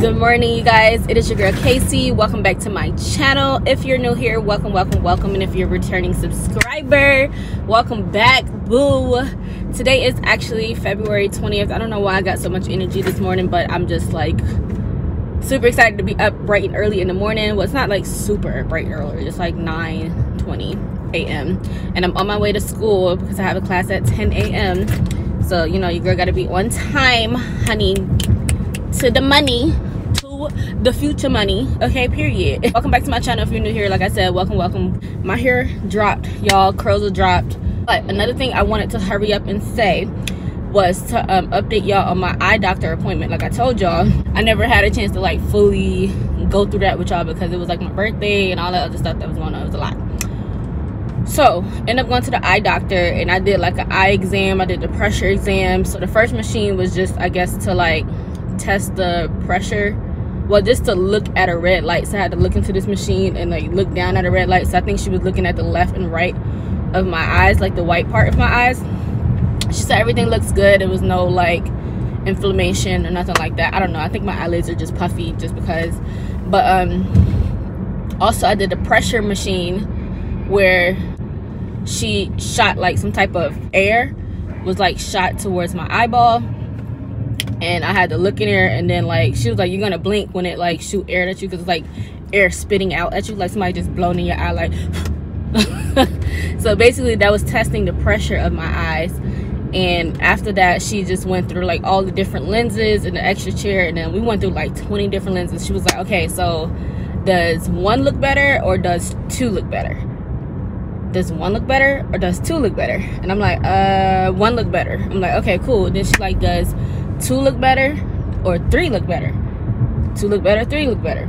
good morning you guys. It is your girl Kaysie. Welcome back to my channel. If you're new here welcome welcome welcome. And if you're a returning subscriber welcome back. Boo. Today is actually february 20th i don't know why i got so much energy this morning but i'm just like super excited to be up bright and early in the morning. Well it's not like super bright and early. It's like 9 20 a.m and i'm on my way to school because i have a class at 10 a.m so you know your girl got to be on time honey to the money the future money okay period. Welcome back to my channel. If you're new here like i said welcome welcome. My hair dropped y'all. Curls are dropped. But another thing i wanted to hurry up and say was to um, update y'all on my eye doctor appointment. Like i told y'all i never had a chance to like fully go through that with y'all because it was like my birthday and all that other stuff that was going on. It was a lot. So end up going to the eye doctor and i did like an eye exam. I did the pressure exam. So the first machine was just i guess to like test the pressure well just to look at a red light. So i had to look into this machine and like look down at a red light. So i think she was looking at the left and right of my eyes like the white part of my eyes. She said everything looks good. There was no like inflammation or nothing like that. I don't know. I think my eyelids are just puffy just because. But um also i did the pressure machine where she shot like some type of air was like shot towards my eyeball and I had to look in there and then like she was like you're gonna blink when it like shoot air at you because like air spitting out at you like somebody just blown in your eye like so basically that was testing the pressure of my eyes and after that she just went through like all the different lenses and the extra chair and then we went through like 20 different lenses. She was like okay so does one look better or does two look better? Does one look better or does two look better? And i'm like uh one look better. I'm like okay cool. Then she like does two look better or three look better? Two look better three look better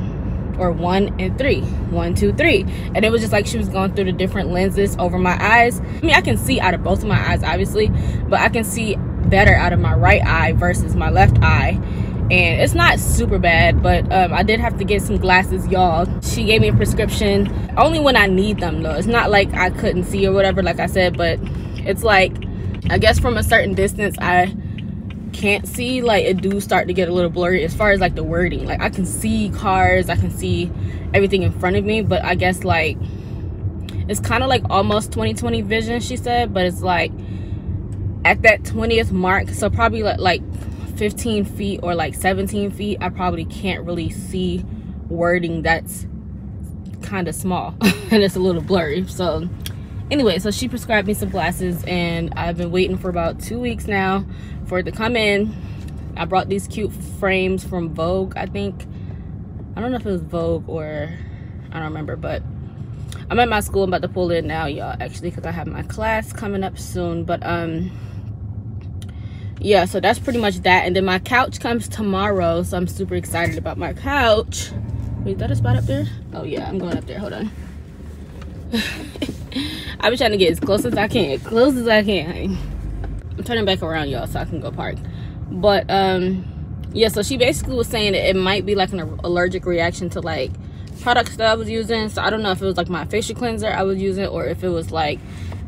or one and three one two three. And it was just like she was going through the different lenses over my eyes. I mean i can see out of both of my eyes obviously but i can see better out of my right eye versus my left eye. And it's not super bad but um, i did have to get some glasses y'all. She gave me a prescription only when i need them though. It's not like i couldn't see or whatever like i said but it's like i guess from a certain distance i can't see like it do start to get a little blurry as far as like the wording. Like i can see cars i can see everything in front of me but i guess like it's kind of like almost 2020 vision she said but it's like at that 20th mark so probably like, like 15 feet or like 17 feet i probably can't really see wording that's kind of small and it's a little blurry. So anyway so she prescribed me some glasses and i've been waiting for about two weeks now for it to come in i brought these cute frames from vogue i think. I don't know if it was vogue or i don't remember but i'm at my school i'm about to pull in now y'all actually because i have my class coming up soon but um yeah so that's pretty much that and then my couch comes tomorrow so i'm super excited about my couch. Wait is that a spot up there? Oh yeah i'm going up there hold on. I be trying to get as close as i can close as i can i'm turning back around y'all so i can go park. But um yeah so she basically was saying that it might be like an allergic reaction to like products that i was using. So i don't know if it was like my facial cleanser i was using or if it was like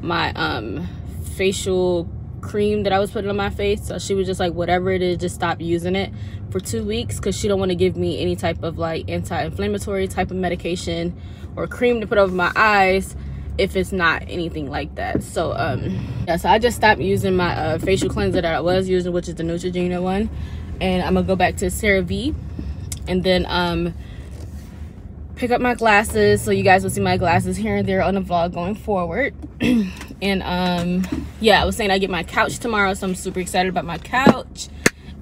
my um facial cream that I was putting on my face. So she was just like, whatever it is, just stop using it for two weeks because she don't want to give me any type of like anti-inflammatory type of medication or cream to put over my eyes if it's not anything like that. So um yeah, so I just stopped using my uh, facial cleanser that I was using, which is the Neutrogena one. And I'm gonna go back to CeraVe and then um pick up my glasses so you guys will see my glasses here and there on the vlog going forward and um yeah i was saying i get my couch tomorrow so i'm super excited about my couch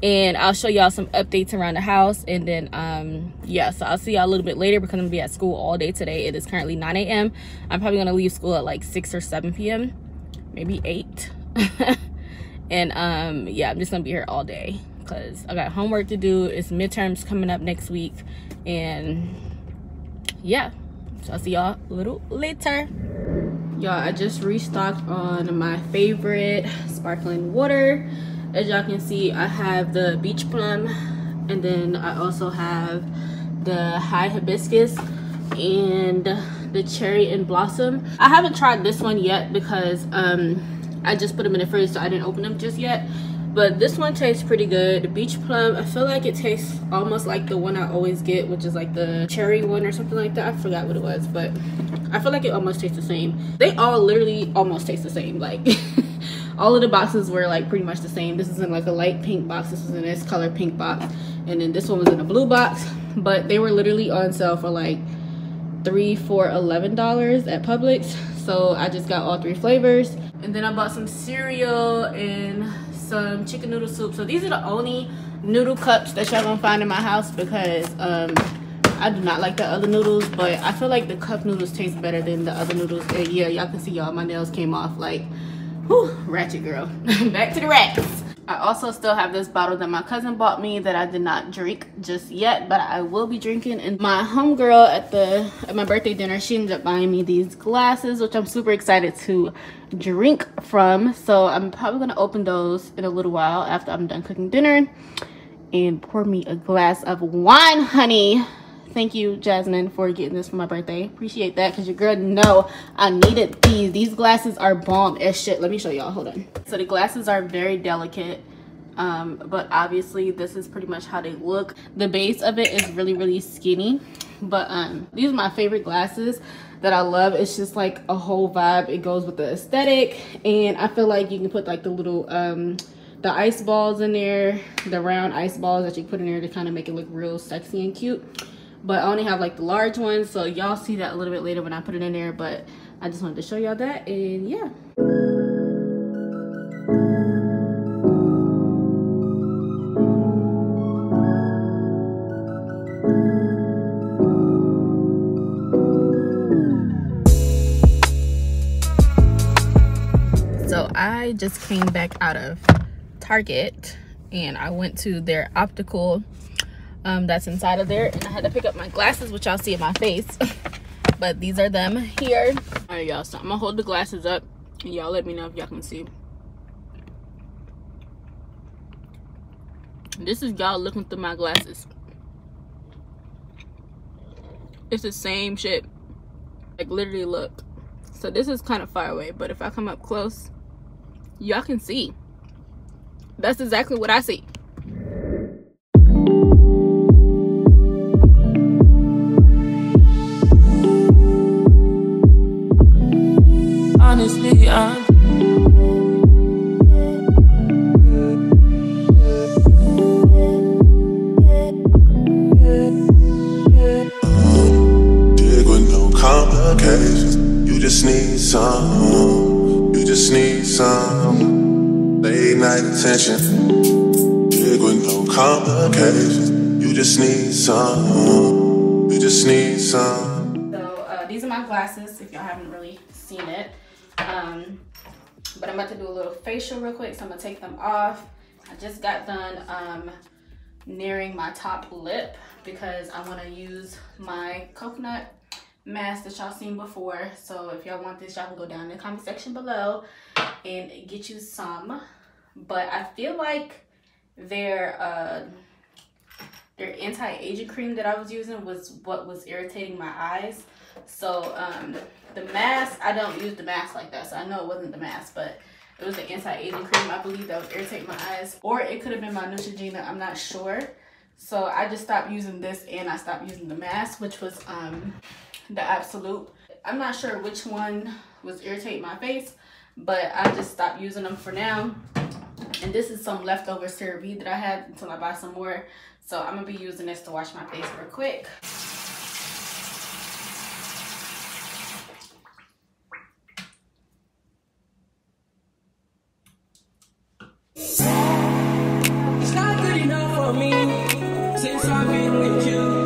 and i'll show y'all some updates around the house. And then um yeah so i'll see y'all a little bit later because i'm gonna be at school all day today. It is currently 9 a.m i'm probably gonna leave school at like 6 or 7 p.m maybe 8 and um yeah i'm just gonna be here all day because i got homework to do. It's midterms coming up next week. And yeah so i'll see y'all a little later. Y'all i just restocked on my favorite sparkling water as y'all can see i have the beach plum and then i also have the high hibiscus and the cherry and blossom. I haven't tried this one yet because um i just put them in the fridge so i didn't open them just yet. But this one tastes pretty good. The beach plum i feel like it tastes almost like the one i always get which is like the cherry one or something like that. I forgot what it was but i feel like it almost tastes the same. They all literally almost taste the same like all of the boxes were like pretty much the same. This is in like a light pink box. This is in this color pink box. And then this one was in a blue box. But they were literally on sale for like three for eleven dollars at publix. So i just got all three flavors. And then i bought some cereal and some chicken noodle soup. So these are the only noodle cups that y'all gonna find in my house because um I do not like the other noodles, but I feel like the cup noodles taste better than the other noodles. And yeah, y'all can see y'all, my nails came off like Whew, ratchet girl. Back to the rats. I also still have this bottle that my cousin bought me that I did not drink just yet, but I will be drinking. And my homegirl at the at my birthday dinner, she ended up buying me these glasses, which I'm super excited to drink from. So I'm probably gonna open those in a little while after I'm done cooking dinner and pour me a glass of wine, honey thank you jasmine for getting this for my birthday. Appreciate that because your girl know i needed these. These glasses are bomb as shit. Let me show y'all. Hold on. So the glasses are very delicate um, but obviously this is pretty much how they look. The base of it is really really skinny but um these are my favorite glasses that i love. It's just like a whole vibe. It goes with the aesthetic and i feel like you can put like the little um the ice balls in there the round ice balls that you put in there to kind of make it look real sexy and cute but I only have like the large ones so y'all see that a little bit later when I put it in there but I just wanted to show y'all that and yeah. So I just came back out of Target and I went to their optical um, that's inside of there. And I had to pick up my glasses, which y'all see in my face. but these are them here. All right, y'all. So I'm gonna hold the glasses up, and y'all let me know if y'all can see. This is y'all looking through my glasses. It's the same shit. Like literally look. So this is kind of far away, but if I come up close, y'all can see. That's exactly what I see. Attention. Big with no complications. You just need some. You just need some. So uh, these are my glasses. If y'all haven't really seen it. Um, but I'm about to do a little facial real quick. So I'm gonna take them off. I just got done um, nearing my top lip because I want to use my Cocunat mask that y'all seen before. So if y'all want this, y'all can go down in the comment section below and get you some but I feel like their uh, their anti-aging cream that I was using was what was irritating my eyes. So um, the mask, I don't use the mask like that, so I know it wasn't the mask, but it was the anti-aging cream, I believe, that was irritating my eyes. Or it could have been my Neutrogena, I'm not sure. So I just stopped using this and I stopped using the mask, which was um, the Absolute. I'm not sure which one was irritating my face, but I just stopped using them for now and this is some leftover CeraVe that I had until I buy some more so I'm gonna be using this to wash my face real quick fuck up. I should've known to pick.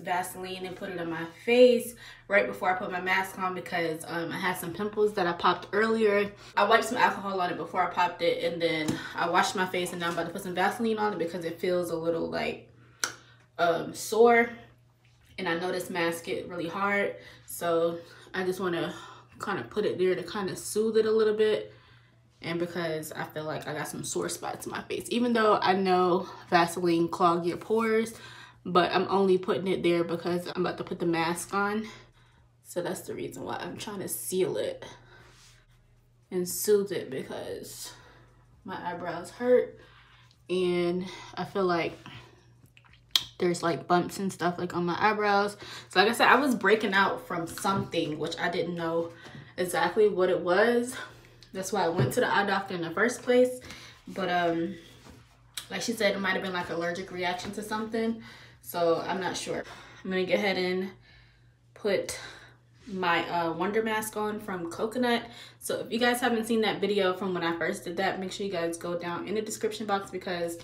Vaseline and put it on my face right before I put my mask on because um, I had some pimples that I popped earlier. I wiped some alcohol on it before I popped it and then I washed my face and now I'm about to put some Vaseline on it because it feels a little like um, sore. And I know this mask get really hard so I just want to kind of put it there to kind of soothe it a little bit. And because I feel like I got some sore spots in my face. Even though I know Vaseline clog your pores but I'm only putting it there because I'm about to put the mask on. So that's the reason why I'm trying to seal it and soothe it because my eyebrows hurt and I feel like there's like bumps and stuff like on my eyebrows. So like i said i was breaking out from something which i didn't know exactly what it was. That's why i went to the eye doctor in the first place. But um like she said it might have been like allergic reaction to something so i'm not sure i'm gonna go ahead and put my uh, wonder mask on from Cocunat so if you guys haven't seen that video from when i first did that make sure you guys go down in the description box because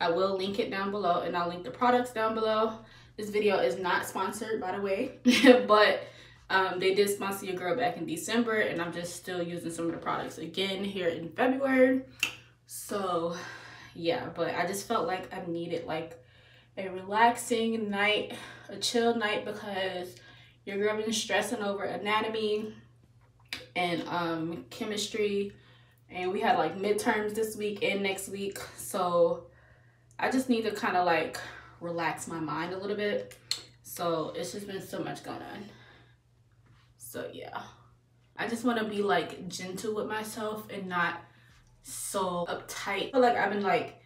I will link it down below and I'll link the products down below. This video is not sponsored, by the way, but um, they did sponsor your girl back in December and I'm just still using some of the products again here in February. So yeah, but I just felt like I needed like a relaxing night, a chill night because your girl been stressing over anatomy and um, chemistry and we had like midterms this week and next week. So I just need to kind of like relax my mind a little bit. So it's just been so much going on. So yeah. I just want to be like gentle with myself and not so uptight. I feel like I've been like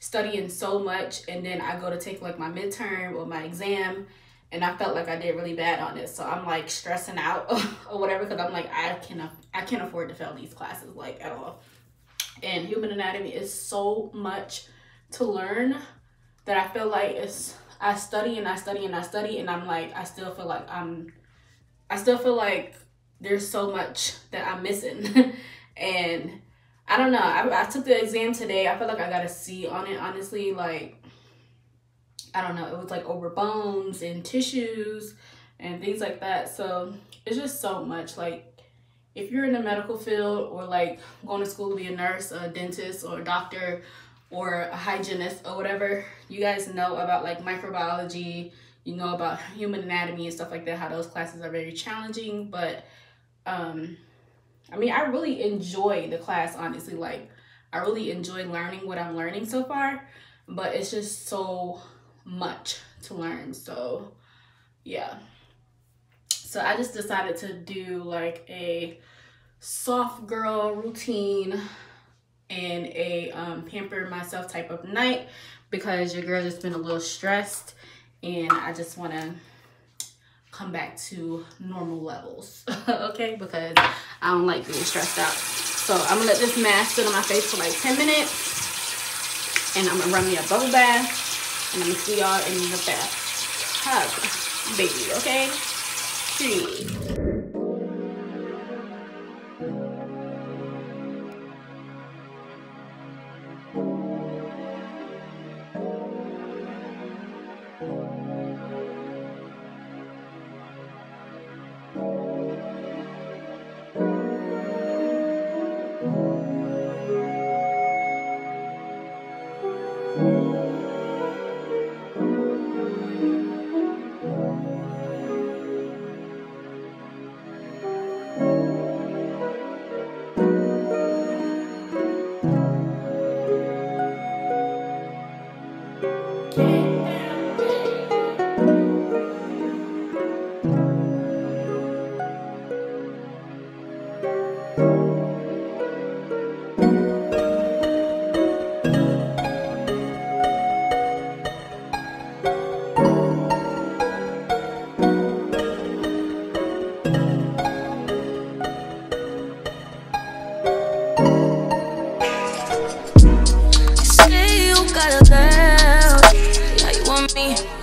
studying so much and then I go to take like my midterm or my exam and I felt like I did really bad on it. So I'm like stressing out or whatever because I'm like I can I can't afford to fail these classes like at all. And human anatomy is so much to learn that I feel like it's I study and I study and I study and I'm like I still feel like I'm I still feel like there's so much that I'm missing and I don't know. I, I took the exam today. I feel like I got a C on it honestly like I don't know. It was like over bones and tissues and things like that. So it's just so much. Like if you're in the medical field or like going to school to be a nurse a dentist or a doctor or a hygienist or whatever, you guys know about like microbiology, you know about human anatomy and stuff like that, how those classes are very challenging. But um, I mean, I really enjoy the class, honestly. Like, I really enjoy learning what I'm learning so far, but it's just so much to learn. So, yeah. So I just decided to do like a soft girl routine and a um, pamper myself type of night because your girl just been a little stressed and I just want to come back to normal levels, okay? Because I don't like being stressed out. So I'm gonna let this mask sit on my face for like 10 minutes and I'm gonna run me a bubble bath and I'm gonna see y'all in the bath. hug baby, okay? Three. cada day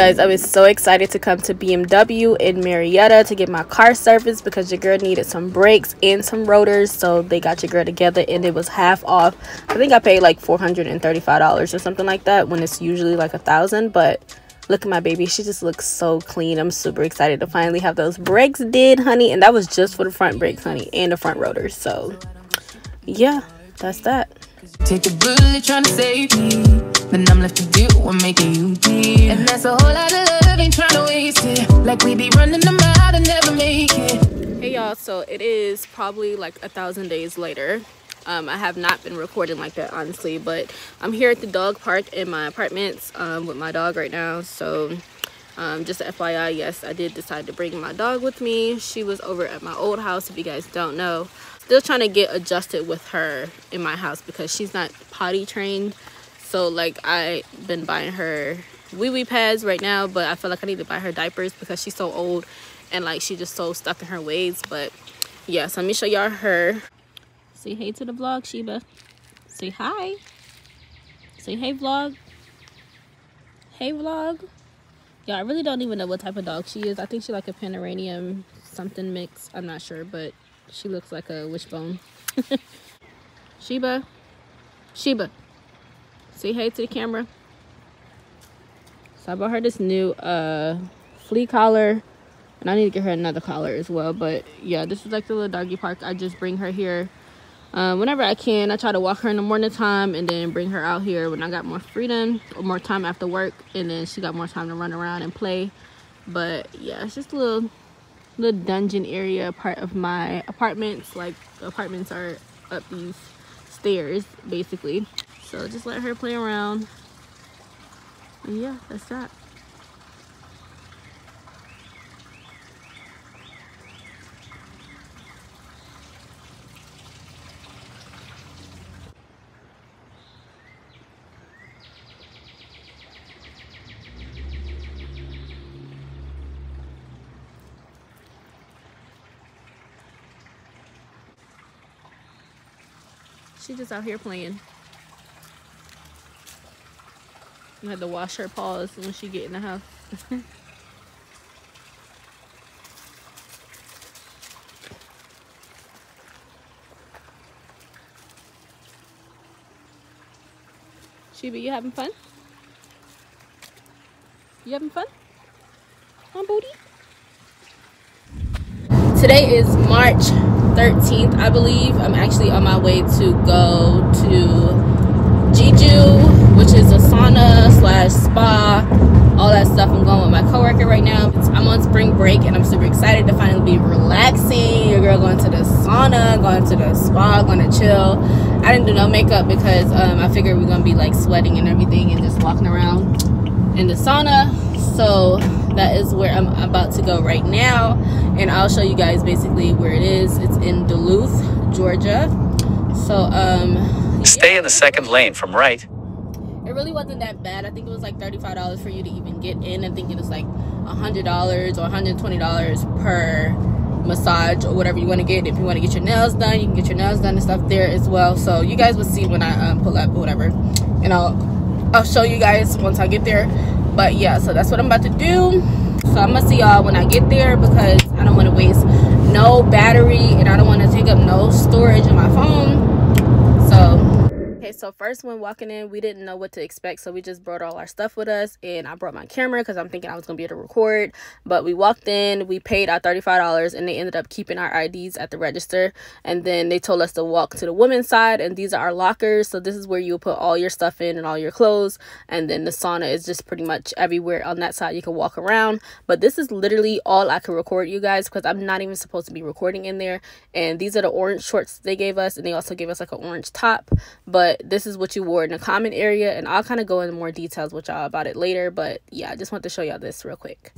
guys, I was so excited to come to BMW in Marietta to get my car serviced because your girl needed some brakes and some rotors. So they got your girl together and it was half off. I think I paid like $435 or something like that when it's usually like a thousand. But look at my baby. She just looks so clean. I'm super excited to finally have those brakes did, honey. And that was just for the front brakes, honey, and the front rotors. So yeah, that's that. Take a bullet trying to save me. Then I'm left to do what making you bleed. And that's a whole lot of love, ain't trying to waste it. Like we be running them out and never make it. Hey y'all, so it is probably like a thousand days later. Um, I have not been recording like that honestly, but I'm here at the dog park in my apartments um, with my dog right now. So um, just FYI, yes, I did decide to bring my dog with me. She was over at my old house, if you guys don't know. Still trying to get adjusted with her in my house because she's not potty trained. So like I've been buying her wee wee pads right now but I feel like I need to buy her diapers because she's so old and like she's just so stuck in her ways. But yeah so let me show y'all her. Say hey to the vlog Sheba. Say hi. Say hey vlog. Hey vlog. Yeah I really don't even know what type of dog she is. I think she like a Pomeranian something mix. I'm not sure but she looks like a wishbone Sheba Sheba Say hey to the camera. So I bought her this new uh, flea collar. And I need to get her another collar as well. But yeah, this is like the little doggy park. I just bring her here um, whenever I can. I try to walk her in the morning time and then bring her out here when I got more freedom or more time after work. And then she got more time to run around and play. But yeah, it's just a little, little dungeon area part of my apartments. Like the apartments are up these stairs basically. So just let her play around. And yeah, that's that. She's just out here playing. I had to wash her paws when she get in the house. Sheba, you having fun? You having fun? On booty? Today is March 13th, I believe. I'm actually on my way to go to Jeju which is a sauna slash spa, all that stuff. I'm going with my coworker right now. I'm on spring break and I'm super excited to finally be relaxing. Your girl going to the sauna, going to the spa, going to chill. I didn't do no makeup because um, I figured we are gonna be like sweating and everything and just walking around in the sauna. So that is where I'm about to go right now, and I'll show you guys basically where it is. It's in Duluth, Georgia. So um, stay in the second lane from right it really wasn't that bad. I think it was like $35 for you to even get in. I think it was like $100 or $120 per massage or whatever you want to get. If you want to get your nails done, you can get your nails done and stuff there as well. So you guys will see when I um, pull up or whatever. And I'll, I'll show you guys once I get there. But yeah, so that's what I'm about to do. So I'm to see y'all when I get there because I don't want to waste no battery and I don't want to take up no storage in my phone Okay, so first when walking in, we didn't know what to expect, so we just brought all our stuff with us, and I brought my camera because I'm thinking I was gonna be able to record. But we walked in, we paid our $35, and they ended up keeping our IDs at the register, and then they told us to walk to the women's side, and these are our lockers. So this is where you put all your stuff in and all your clothes, and then the sauna is just pretty much everywhere on that side. You can walk around, but this is literally all I can record, you guys, because I'm not even supposed to be recording in there. And these are the orange shorts they gave us, and they also gave us like an orange top, but this is what you wore in the common area and I'll kind of go into more details with y'all about it later but yeah I just want to show y'all this real quick